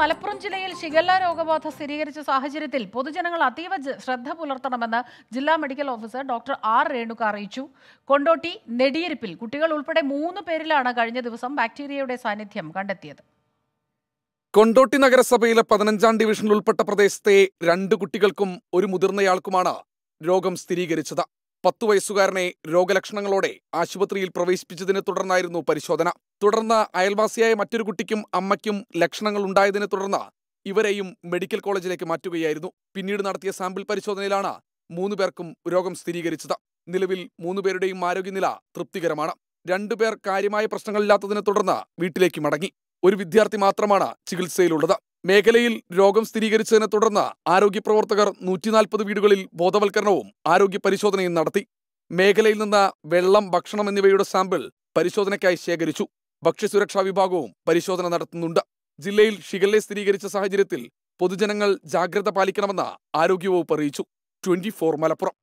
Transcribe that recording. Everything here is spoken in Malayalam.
മലപ്പുറം ജില്ലയിൽ ഷിഗല്ല രോഗബാധ സ്ഥിരീകരിച്ച സാഹചര്യത്തിൽ പൊതുജനങ്ങൾ അതീവ ശ്രദ്ധ പുലർത്തണമെന്ന് ജില്ലാ medical officer doctor R Renuka അറിയിച്ചു. കൊണ്ടോട്ടി നെടിയിരിപ്പിൽ കുട്ടികൾ ഉൾപ്പെടെ മൂന്ന് പേരിലാണ് കഴിഞ്ഞ ദിവസം ബാക്ടീരിയയുടെ സാന്നിധ്യം കണ്ടെത്തിയത്. കൊണ്ടോട്ടി നഗരസഭയിലെ പതിനഞ്ചാം ഡിവിഷനിൽ ഉൾപ്പെട്ട പ്രദേശത്തെ രണ്ട് കുട്ടികൾക്കും ഒരു മുതിർന്നയാൾക്കുമാണ് രോഗം സ്ഥിരീകരിച്ചത്. പത്തു വയസ്സുകാരനെ രോഗലക്ഷണങ്ങളോടെ ആശുപത്രിയിൽ പ്രവേശിപ്പിച്ചതിനെ തുടർന്നായിരുന്നു പരിശോധന. തുടർന്ന് അയൽവാസിയായ മറ്റൊരു കുട്ടിക്കും അമ്മയ്ക്കും ലക്ഷണങ്ങൾ ഉണ്ടായതിനെ തുടർന്ന് ഇവരെയും മെഡിക്കൽ കോളേജിലേക്ക് മാറ്റുകയായിരുന്നു. പിന്നീട് നടത്തിയ സാമ്പിൾ പരിശോധനയിലാണ് മൂന്ന് പേർക്കും രോഗം സ്ഥിരീകരിച്ചത്. നിലവിൽ മൂന്നുപേരുടെയും ആരോഗ്യനില തൃപ്തികരമാണ്. രണ്ടുപേർ കാര്യമായ പ്രശ്നങ്ങളില്ലാത്തതിനെ തുടർന്ന് വീട്ടിലേക്ക് മടങ്ങി. ഒരു വിദ്യാർത്ഥി മാത്രമാണ് ചികിത്സയിലുള്ളത്. മേഖലയിൽ രോഗം സ്ഥിരീകരിച്ചതിനെ തുടർന്ന് ആരോഗ്യ പ്രവർത്തകർ നൂറ്റിനാൽപ്പത് വീടുകളിൽ ബോധവൽക്കരണവും ആരോഗ്യ പരിശോധനയും നടത്തി. മേഖലയിൽ നിന്ന് വെള്ളം ഭക്ഷണം എന്നിവയുടെ സാമ്പിൾ പരിശോധനയ്ക്കായി ശേഖരിച്ചു. ഭക്ഷ്യസുരക്ഷാ വിഭാഗവും പരിശോധന നടത്തുന്നുണ്ട്. ജില്ലയിൽ ഷിഗല്ലെ സ്ഥിരീകരിച്ച സാഹചര്യത്തിൽ പൊതുജനങ്ങൾ ജാഗ്രത പാലിക്കണമെന്ന് ആരോഗ്യവകുപ്പ് അറിയിച്ചു. ട്വന്റി മലപ്പുറം.